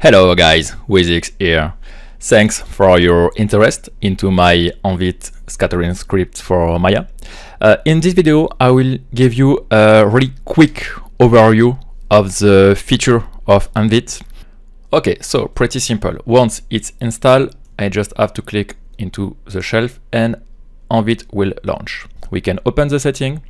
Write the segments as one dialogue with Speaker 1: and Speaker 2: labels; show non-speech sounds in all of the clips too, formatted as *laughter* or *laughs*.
Speaker 1: Hello guys, Wizix here. Thanks for your interest into my Envit scattering script for Maya. Uh, in this video, I will give you a really quick overview of the feature of Envit. Okay, so pretty simple. Once it's installed, I just have to click into the shelf and Envit will launch. We can open the setting.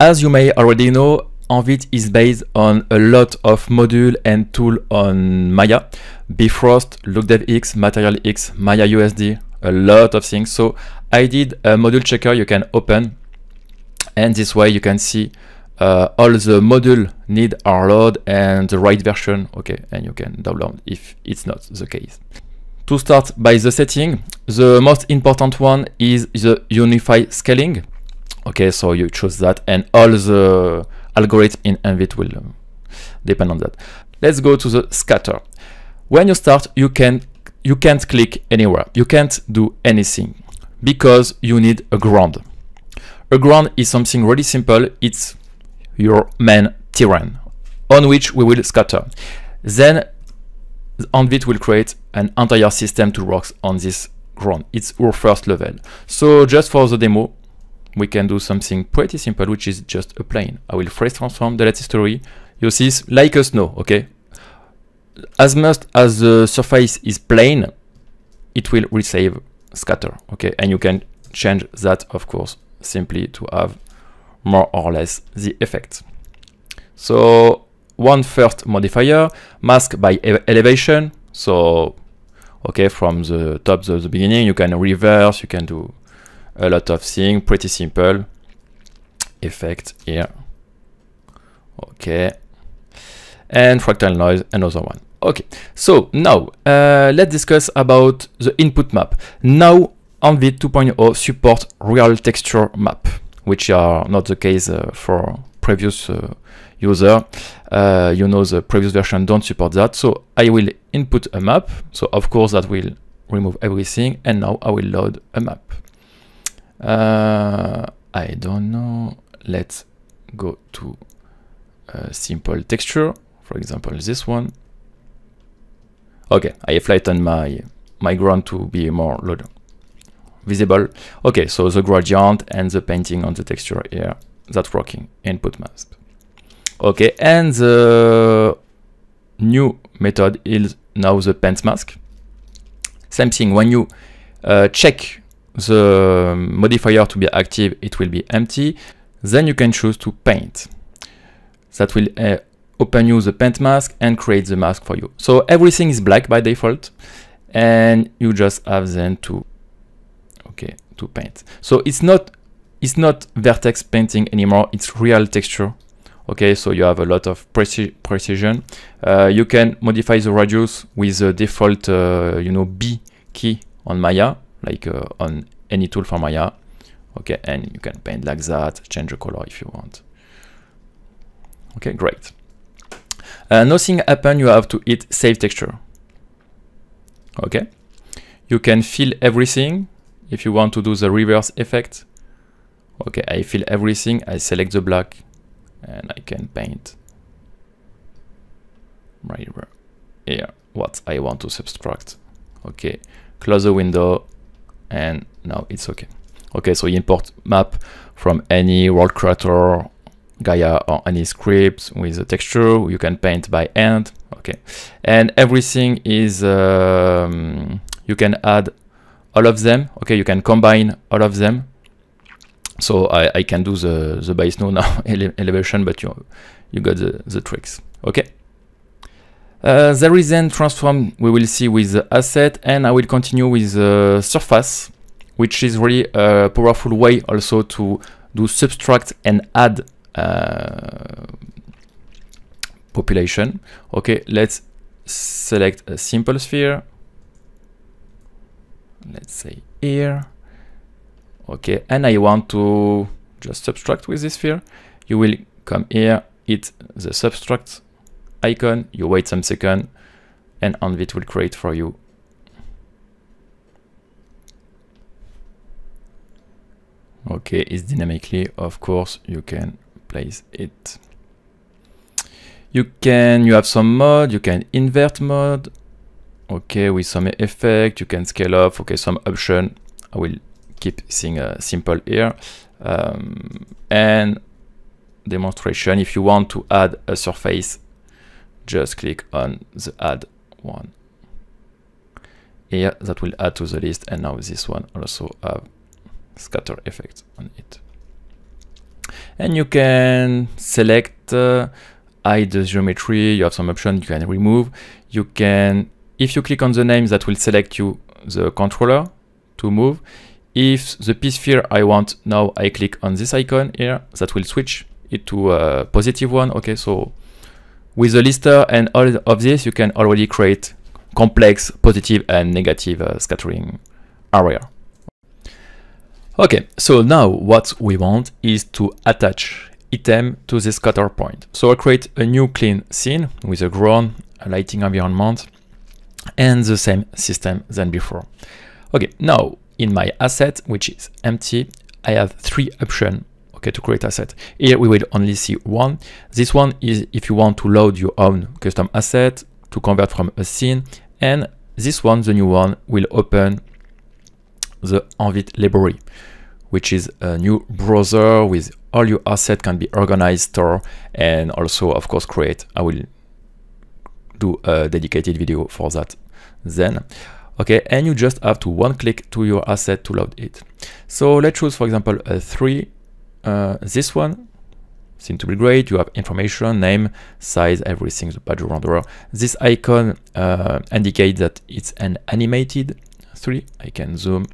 Speaker 1: As you may already know, Envit is based on a lot of module and tool on Maya, Bifrost, LookDevX, Material X, Maya USD, a lot of things. So I did a module checker you can open and this way you can see uh, all the module need are load and the right version, okay, and you can download if it's not the case. To start by the setting, the most important one is the unify scaling. Okay, so you choose that and all the algorithm in Envit will um, depend on that. Let's go to the scatter. When you start, you can you can't click anywhere. You can't do anything because you need a ground. A ground is something really simple. It's your main terrain on which we will scatter. Then Envit will create an entire system to work on this ground. It's our first level. So just for the demo, we can do something pretty simple, which is just a plane. I will freeze transform the latest story. You see, like a snow, okay? As much as the surface is plane, it will receive scatter, okay? And you can change that, of course, simply to have more or less the effect. So one first modifier, mask by elevation. So, okay, from the top to the beginning, you can reverse, you can do a lot of things, pretty simple. Effect here. Okay. And fractal noise, another one. Okay, so now uh, let's discuss about the input map. Now Envit 2.0 support real texture map, which are not the case uh, for previous uh, user. Uh, you know the previous version don't support that. So I will input a map. So of course that will remove everything. And now I will load a map. Uh, I don't know. Let's go to a simple texture. For example, this one. Okay, I flatten my my ground to be more visible. Okay, so the gradient and the painting on the texture here, that's working. Input mask. Okay, and the new method is now the paint mask. Same thing, when you uh, check the modifier to be active, it will be empty. Then you can choose to paint. That will uh, open you the paint mask and create the mask for you. So everything is black by default and you just have then to okay to paint. So it's not it's not vertex painting anymore, it's real texture. Okay, so you have a lot of preci precision. Uh, you can modify the radius with the default uh, you know B key on Maya like uh, on any tool for Maya. Okay, and you can paint like that, change the color if you want. Okay, great. Uh, nothing happen, you have to hit save texture. Okay, you can fill everything if you want to do the reverse effect. Okay, I fill everything, I select the black and I can paint right here what I want to subtract. Okay, close the window and now it's okay. Okay, so you import map from any world creator, Gaia or any script with a texture. You can paint by hand. Okay, and everything is um, you can add all of them. Okay, you can combine all of them. So I, I can do the the base no now *laughs* elevation, but you you got the the tricks. Okay. Uh, there is then transform we will see with the asset and I will continue with the surface which is really a powerful way also to do subtract and add uh, population. Okay, let's select a simple sphere. Let's say here. Okay, and I want to just subtract with this sphere. You will come here, hit the subtract icon, you wait some second, and Envit will create for you okay it's dynamically of course you can place it You can, you have some mode, you can invert mode, okay, with some effect, you can scale up, okay, some option. I will keep seeing uh, simple here. Um, and demonstration, if you want to add a surface, just click on the add one. Here, that will add to the list, and now this one also have scatter effect on it. And you can select uh, hide the geometry, you have some options you can remove. You can, if you click on the name, that will select you the controller to move. If the P sphere I want, now I click on this icon here, that will switch it to a positive one. Okay, so with the lister and all of this, you can already create complex positive and negative uh, scattering area. Okay, so now what we want is to attach item to the scatter point. So I create a new clean scene with a ground, a lighting environment, and the same system than before. Okay, now in my asset, which is empty, I have three options okay, to create asset. Here we will only see one. This one is if you want to load your own custom asset to convert from a scene. And this one, the new one, will open the Envit library, which is a new browser with all your asset can be organized, store, and also, of course, create. I will do a dedicated video for that then. Okay, and you just have to one click to your asset to load it. So let's choose, for example, a three. Uh, this one seems to be great. You have information, name, size, everything, the badge renderer. This icon uh, indicates that it's an animated three. I can zoom.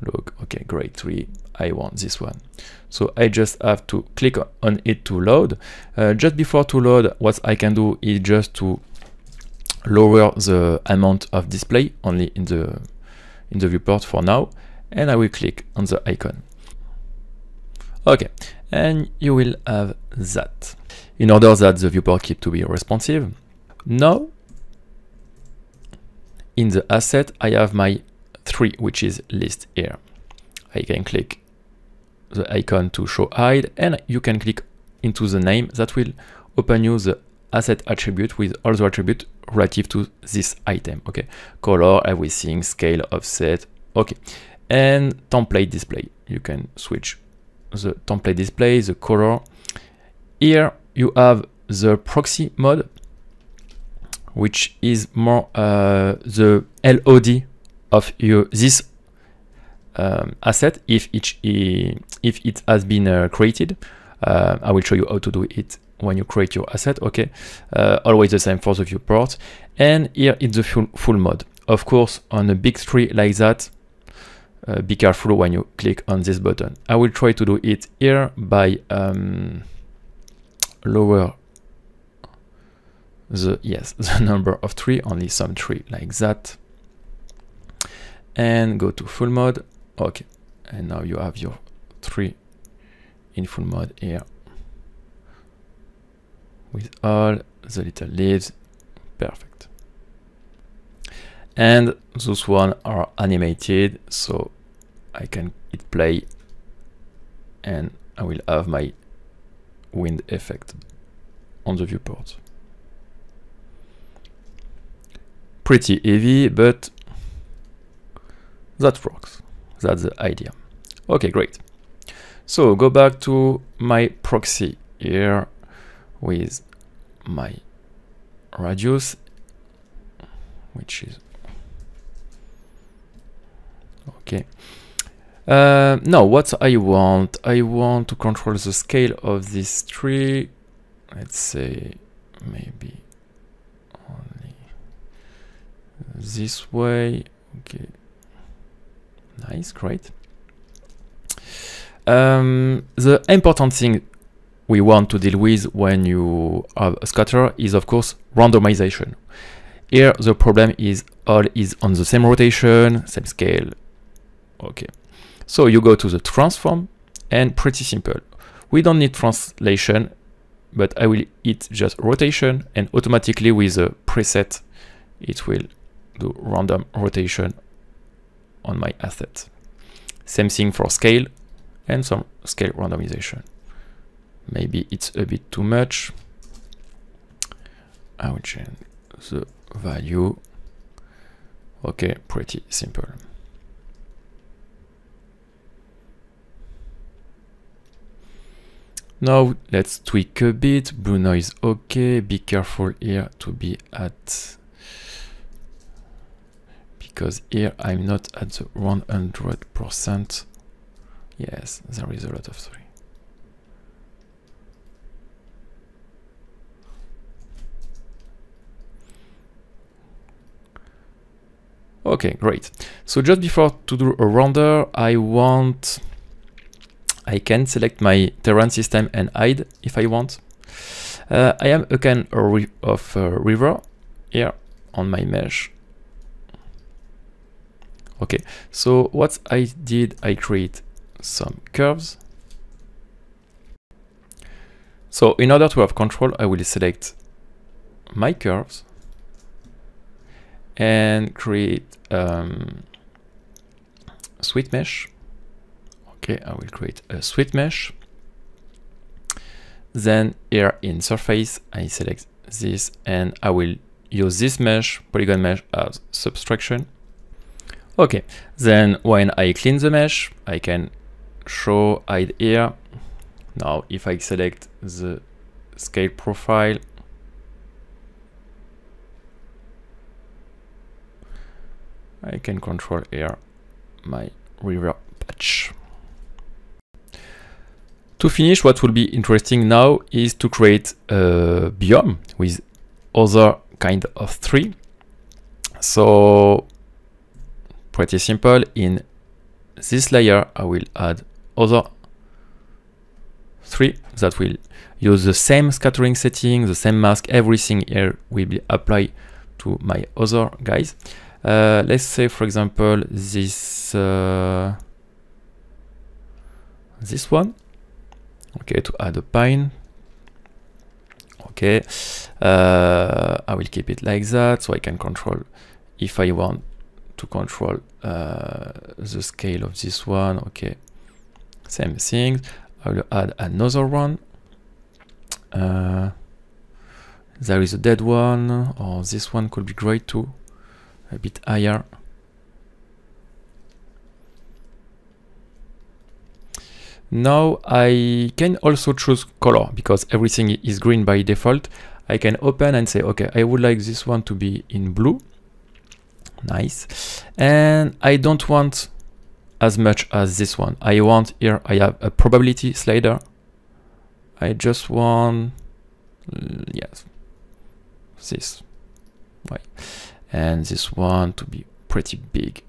Speaker 1: Look. Okay great. Three. I want this one. So I just have to click on it to load. Uh, just before to load what I can do is just to lower the amount of display only in the in the viewport for now. And I will click on the icon okay and you will have that in order that the viewport keep to be responsive now in the asset I have my 3, which is list here. I can click the icon to show hide, and you can click into the name that will open you the asset attribute with all the attribute relative to this item. Okay, color, everything, scale, offset. Okay, and template display. You can switch the template display, the color. Here you have the proxy mode, which is more uh, the LOD of your this um, asset if it if it has been uh, created. Uh, I will show you how to do it when you create your asset. Okay, uh, always the same for the viewport. And here it's the full full mode. Of course, on a big tree like that, uh, be careful when you click on this button. I will try to do it here by um, lower the yes *laughs* the number of tree, only some tree like that. And go to full mode. Okay. And now you have your tree in full mode here. With all the little leaves. Perfect and those one are animated so I can hit play and I will have my wind effect on the viewport pretty heavy but that works. That's the idea. Okay, great. So go back to my proxy here with my radius, which is okay. Uh, now, what I want, I want to control the scale of this tree. Let's say maybe only this way. Okay, Nice, great. Um, the important thing we want to deal with when you have a scatter is of course randomization. Here the problem is all is on the same rotation, same scale. Okay. So you go to the transform and pretty simple. We don't need translation, but I will hit just rotation and automatically with a preset it will do random rotation on my asset. Same thing for scale and some scale randomization. Maybe it's a bit too much. I will change the value. Okay, pretty simple. Now let's tweak a bit. Blue noise, okay. Be careful here to be at because here I'm not at the 100%. Yes, there is a lot of three. Okay, great. So just before to do a render, I want, I can select my terrain system and hide if I want. Uh, I am a kind of river here on my mesh. Okay, so what I did, I create some curves. So in order to have control, I will select my curves and create um, sweep mesh. Okay, I will create a sweep mesh. Then here in surface, I select this and I will use this mesh, polygon mesh as subtraction. Okay, then when I clean the mesh, I can show hide here. Now, if I select the scale profile, I can control here my river patch. To finish, what will be interesting now is to create a biome with other kind of tree. So pretty simple. In this layer, I will add other three that will use the same scattering setting, the same mask, everything here will be applied to my other guys. Uh, let's say, for example, this uh, this one. Okay, to add a pine. Okay, uh, I will keep it like that, so I can control if I want to control uh, the scale of this one. Okay, same thing. I will add another one. Uh, there is a dead one, or this one could be great too a bit higher. Now I can also choose color because everything is green by default. I can open and say, okay, I would like this one to be in blue. Nice. And I don't want as much as this one. I want here, I have a probability slider. I just want, mm, yes, this. Right and this one to be pretty big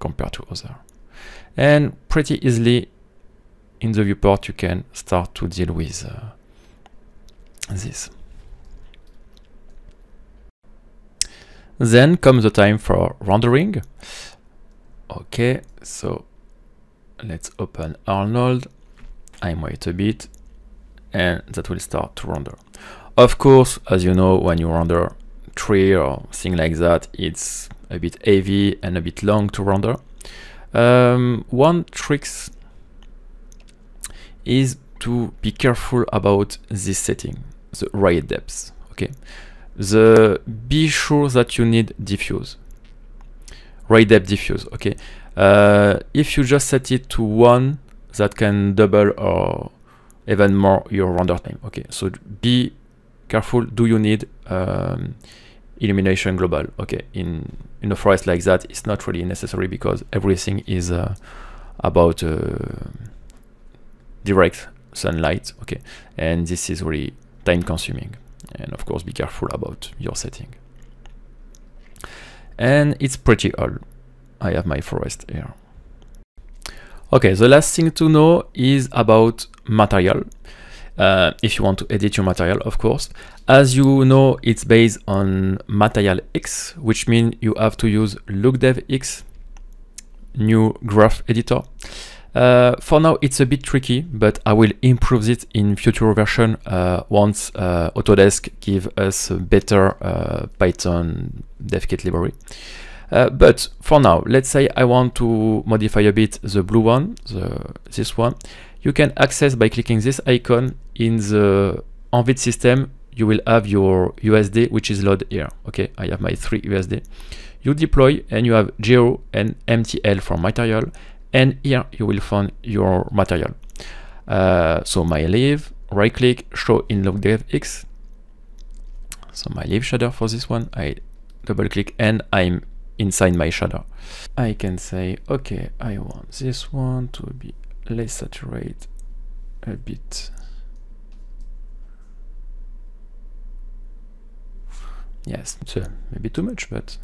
Speaker 1: compared to other. And pretty easily in the viewport you can start to deal with uh, this. Then comes the time for rendering. Okay, so let's open Arnold. I'm wait a bit and that will start to render. Of course, as you know, when you render, tree or thing like that, it's a bit heavy and a bit long to render. Um, one trick is to be careful about this setting, the ray depth. Okay, the be sure that you need diffuse, ray depth diffuse. Okay, uh, if you just set it to one, that can double or even more your render time. Okay, so be careful. Do you need um, illumination global. Okay, in in a forest like that, it's not really necessary because everything is uh, about uh, direct sunlight. Okay, and this is really time consuming. And of course, be careful about your setting. And it's pretty old. I have my forest here. Okay, the last thing to know is about material. Uh, if you want to edit your material, of course. As you know, it's based on Material X, which means you have to use LookDevX, new graph editor. Uh, for now, it's a bit tricky, but I will improve it in future version uh, once uh, Autodesk give us a better uh, Python DevKit library. Uh, but for now, let's say I want to modify a bit the blue one, the, this one. You can access by clicking this icon in the Envit system you will have your USD which is loaded here. Okay, I have my three USD. You deploy and you have geo and MTL for material, and here you will find your material. Uh, so my leaf, right click, show in LookDevX. So my leaf shader for this one, I double click and I'm inside my shader. I can say, okay, I want this one to be less saturated a bit. Yes, maybe too much, but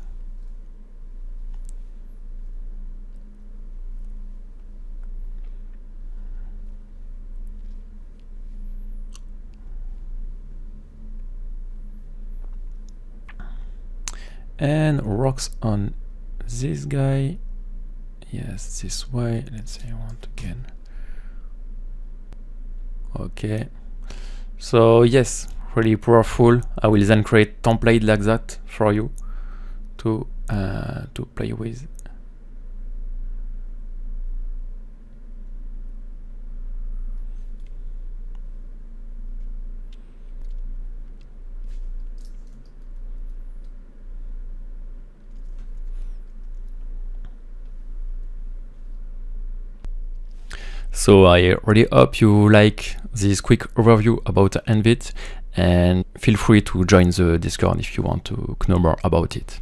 Speaker 1: and rocks on this guy. Yes this way. Let's say I want again. Okay. So yes really powerful. I will then create template like that for you to uh, to play with So I really hope you like this quick overview about Envit and feel free to join the Discord if you want to know more about it.